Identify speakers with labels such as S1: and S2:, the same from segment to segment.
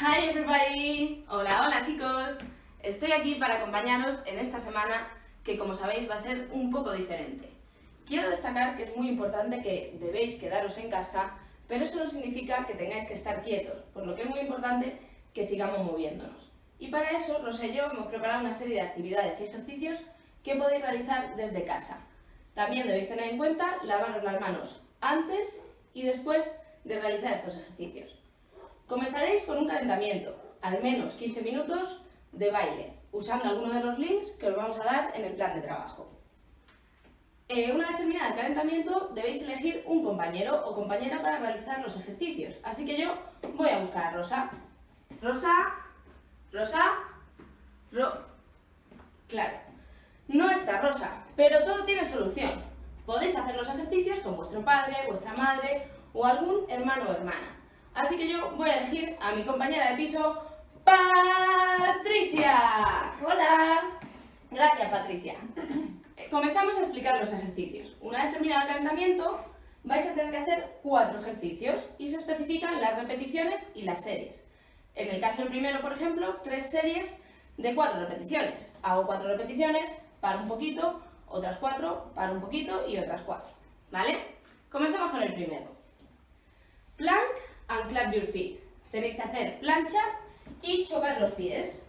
S1: Hi everybody! Hola, hola chicos. Estoy aquí para acompañaros en esta semana que como sabéis va a ser un poco diferente. Quiero destacar que es muy importante que debéis quedaros en casa, pero eso no significa que tengáis que estar quietos, por lo que es muy importante que sigamos moviéndonos. Y para eso, Rosa y yo hemos preparado una serie de actividades y ejercicios que podéis realizar desde casa. También debéis tener en cuenta lavaros las manos antes y después de realizar estos ejercicios. Comenzaréis con un calentamiento, al menos 15 minutos de baile, usando alguno de los links que os vamos a dar en el plan de trabajo. Eh, una vez terminado el calentamiento, debéis elegir un compañero o compañera para realizar los ejercicios. Así que yo voy a buscar a Rosa. Rosa, Rosa, Ro... Claro, no está Rosa, pero todo tiene solución. Podéis hacer los ejercicios con vuestro padre, vuestra madre o algún hermano o hermana. Así que yo voy a elegir a mi compañera de piso, Patricia. Hola. Gracias, Patricia. Eh, comenzamos a explicar los ejercicios. Una vez terminado el calentamiento, vais a tener que hacer cuatro ejercicios y se especifican las repeticiones y las series. En el caso del primero, por ejemplo, tres series de cuatro repeticiones. Hago cuatro repeticiones, paro un poquito, otras cuatro, paro un poquito y otras cuatro. ¿Vale? Comenzamos con el primero. Plank and clap your feet. Tenéis que hacer plancha y chocar los pies.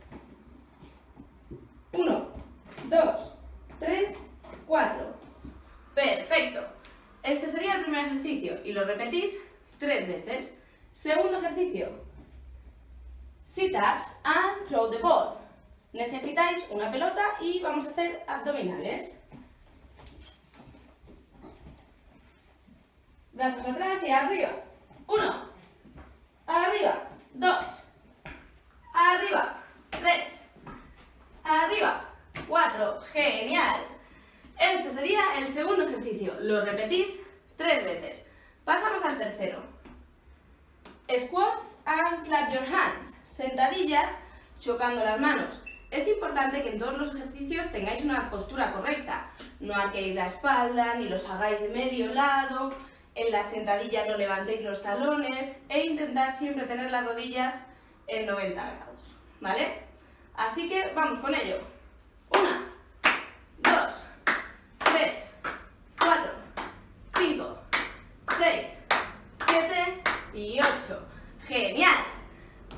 S1: Uno, dos, tres, cuatro. Perfecto. Este sería el primer ejercicio y lo repetís tres veces. Segundo ejercicio. Sit-ups and throw the ball. Necesitáis una pelota y vamos a hacer abdominales. Brazos atrás y arriba. Uno, arriba, dos, arriba, tres, arriba, cuatro, genial. Este sería el segundo ejercicio, lo repetís tres veces. Pasamos al tercero. Squats and clap your hands. Sentadillas chocando las manos. Es importante que en todos los ejercicios tengáis una postura correcta. No arqueéis la espalda, ni los hagáis de medio lado, en la sentadilla no levantéis los talones e intentar siempre tener las rodillas en 90 grados, ¿vale? Así que vamos con ello. Una, 28. ¡Genial!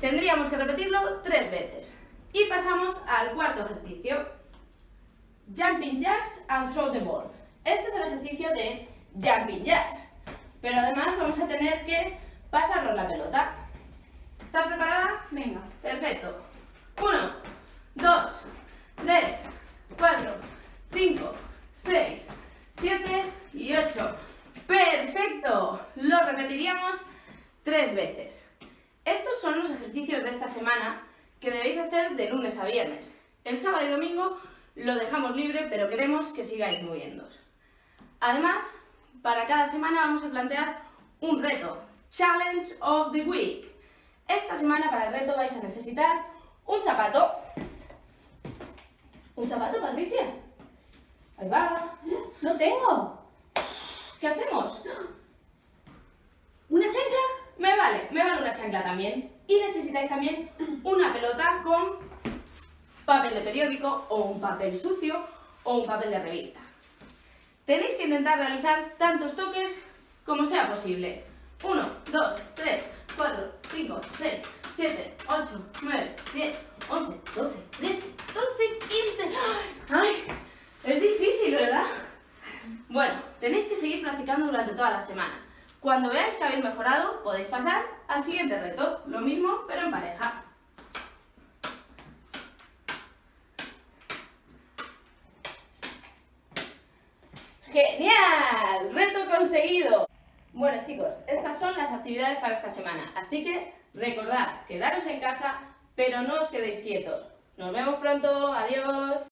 S1: Tendríamos que repetirlo tres veces. Y pasamos al cuarto ejercicio. Jumping jacks and throw the ball. Este es el ejercicio de jumping jacks. Pero además vamos a tener que pasarnos la pelota. ¿Estás preparada? Venga. Perfecto. 1, 2, 3, 4, 5, 6, 7 y 8. ¡Perfecto! Lo repetiríamos tres veces. Estos son los ejercicios de esta semana que debéis hacer de lunes a viernes. El sábado y domingo lo dejamos libre, pero queremos que sigáis moviéndoos. Además, para cada semana vamos a plantear un reto, Challenge of the Week. Esta semana para el reto vais a necesitar un zapato. ¿Un zapato, Patricia? Ahí va. ¡No tengo! ¿Qué hacemos? ¿Una? Me vale, me vale una chancla también. Y necesitáis también una pelota con papel de periódico o un papel sucio o un papel de revista. Tenéis que intentar realizar tantos toques como sea posible. 1, 2, 3, 4, 5, 6, 7, 8, 9, 10, 11, 12, 13, 14, 15... ¡Ay! Es difícil, ¿verdad? Bueno, tenéis que seguir practicando durante toda la semana. Cuando veáis que habéis mejorado, podéis pasar al siguiente reto. Lo mismo, pero en pareja. ¡Genial! ¡Reto conseguido! Bueno chicos, estas son las actividades para esta semana, así que recordad, quedaros en casa, pero no os quedéis quietos. Nos vemos pronto, adiós.